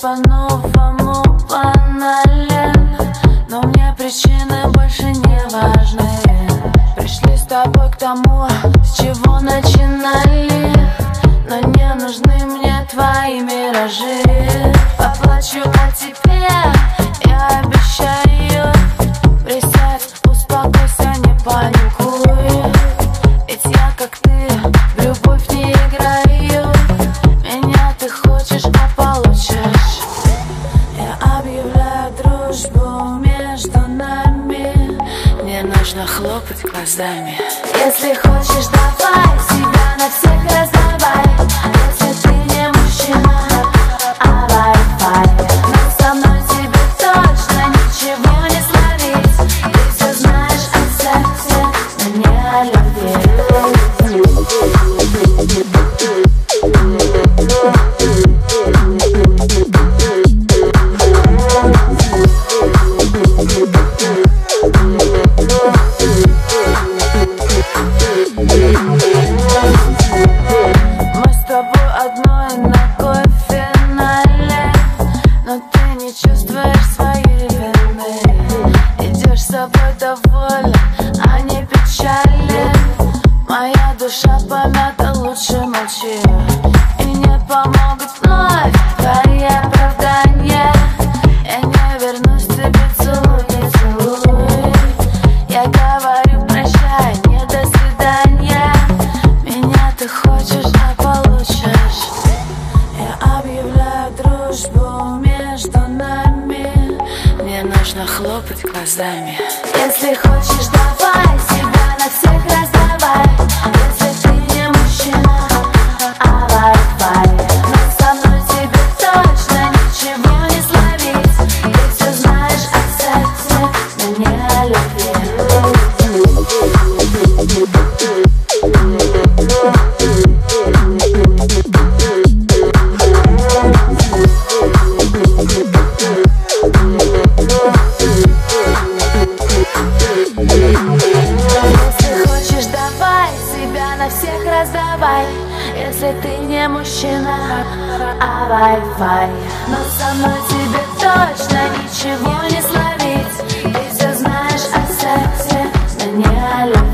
по-новому банален Не нужно хлопать глазами. Если хочешь, давай себя на всех раздавай Собой доволен, а не печален. Моя душа помята, лучше молчи. И не помогут вновь твои оправдания. Я не вернусь тебе, целуй, не целуй. Я говорю прощай, не до свидания. Меня ты хочешь, а получишь. Я объявляю дружбу между нами Нужно хлопать глазами. Если хочешь, давай себя на всех раздавай. Если ты не мужчина, а Wi-Fi Но со мной тебе точно ничего не словить. Ты все знаешь о сексе, но не о любви на всех раздавай Если ты не мужчина, а Wi-Fi Но со мной тебе точно ничего не словить Ты все знаешь о сексе, но не о любви